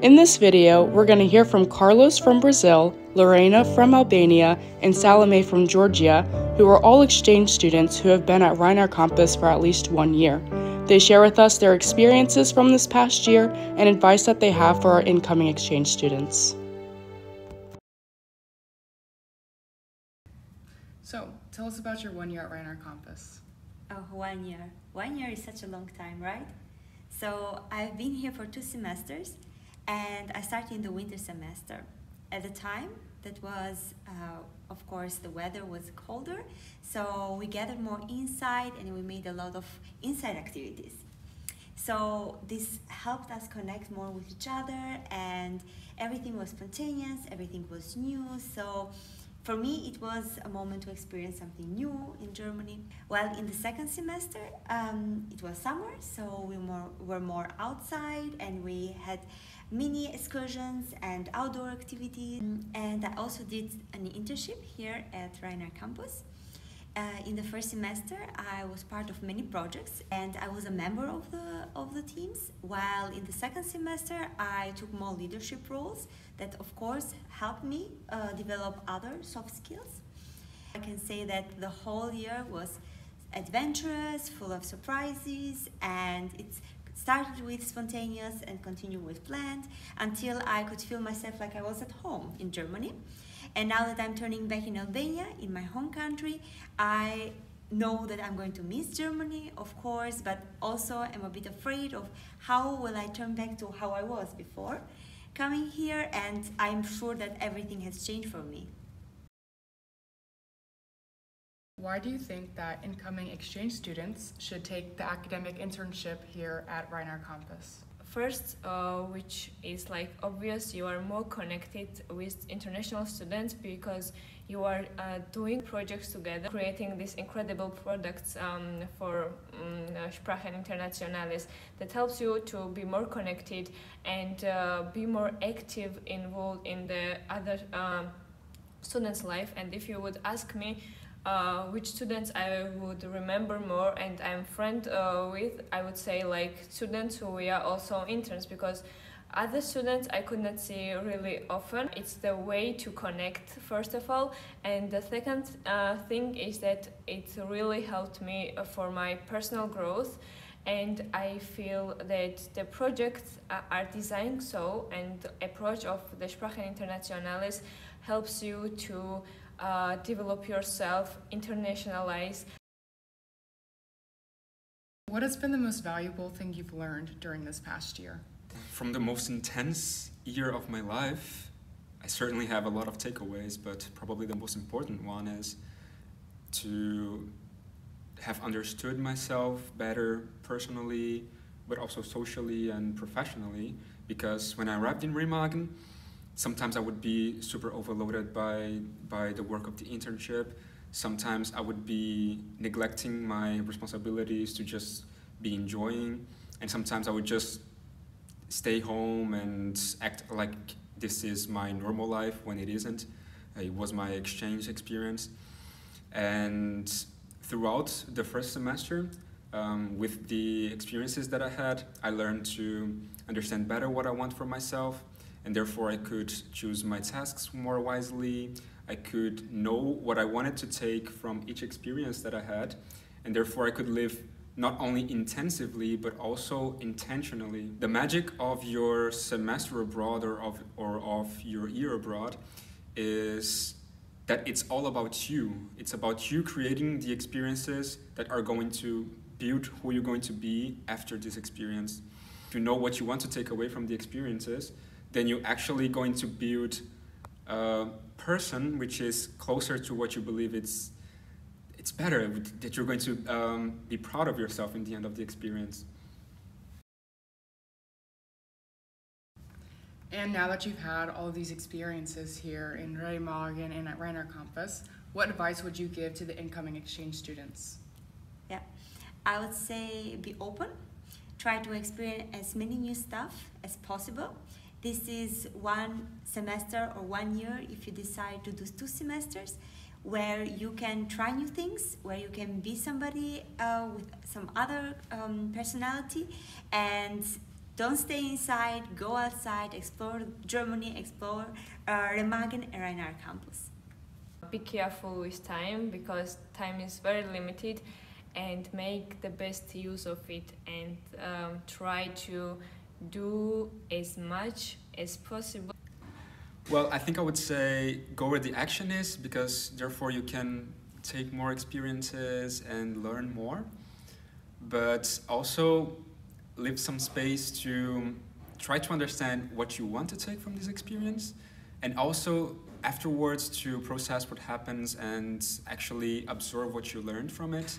In this video, we're going to hear from Carlos from Brazil, Lorena from Albania, and Salome from Georgia, who are all exchange students who have been at RheinAhr campus for at least one year. They share with us their experiences from this past year and advice that they have for our incoming exchange students. So, tell us about your one year at RheinAhr campus. Oh, one year. One year is such a long time, right? So, I've been here for two semesters and I started in the winter semester. At the time, that was, uh, of course, the weather was colder, so we gathered more inside and we made a lot of inside activities. So this helped us connect more with each other and everything was spontaneous, everything was new. So for me, it was a moment to experience something new in Germany. Well, in the second semester, um, it was summer, so we more, were more outside and we had mini excursions and outdoor activities. And I also did an internship here at RheinAhr campus. Uh, in the first semester, I was part of many projects and I was a member of the of the teams. While in the second semester, I took more leadership roles that, of course, helped me uh, develop other soft skills. I can say that the whole year was adventurous, full of surprises, and it's started with spontaneous and continued with planned until I could feel myself like I was at home in Germany. And now that I'm turning back in Albania, in my home country, I know that I'm going to miss Germany, of course, but also I'm a bit afraid of how will I turn back to how I was before coming here, and I'm sure that everything has changed for me. Why do you think that incoming exchange students should take the academic internship here at RheinAhr campus? First, uh, which is like obvious, you are more connected with international students because you are uh, doing projects together, creating these incredible products um, for um, Sprachen Internationales that helps you to be more connected and uh, be more active involved in the other um, students' life. And if you would ask me, uh, which students I would remember more and I'm friend uh, with, I would say like students who we are also interns because other students I could not see really often. It's the way to connect first of all and the second uh, thing is that it really helped me uh, for my personal growth and I feel that the projects are designed so and the approach of the Sprachen Internationales helps you to uh, develop yourself, internationalize. What has been the most valuable thing you've learned during this past year? From the most intense year of my life, I certainly have a lot of takeaways, but probably the most important one is to have understood myself better personally, but also socially and professionally. Because when I arrived in Remagen, sometimes I would be super overloaded by by the work of the internship. Sometimes I would be neglecting my responsibilities to just be enjoying, and sometimes I would just stay home and act like this is my normal life when it isn't. It was my exchange experience, and throughout the first semester, um, with the experiences that I had, I learned to understand better what I want for myself and therefore I could choose my tasks more wisely. I could know what I wanted to take from each experience that I had, and therefore I could live not only intensively but also intentionally. The magic of your semester abroad or of, or of your year abroad is that it's all about you. It's about you creating the experiences that are going to build who you're going to be after this experience. To know what you want to take away from the experiences, then you're actually going to build a person which is closer to what you believe it's it's better that you're going to um, be proud of yourself in the end of the experience. And now that you've had all of these experiences here in Remagen and at RheinAhr campus, what advice would you give to the incoming exchange students? Yeah, I would say be open, try to experience as many new stuff as possible, this is one semester or one year if you decide to do two semesters where you can try new things, where you can be somebody uh, with some other um, personality and don't stay inside, go outside, explore Germany, explore uh, Remagen and RheinAhr campus. Be careful with time because time is very limited and make the best use of it and um, try to do as much as possible. Well, I think I would say go where the action is because therefore you can take more experiences and learn more. But also leave some space to try to understand what you want to take from this experience and also afterwards to process what happens and actually absorb what you learned from it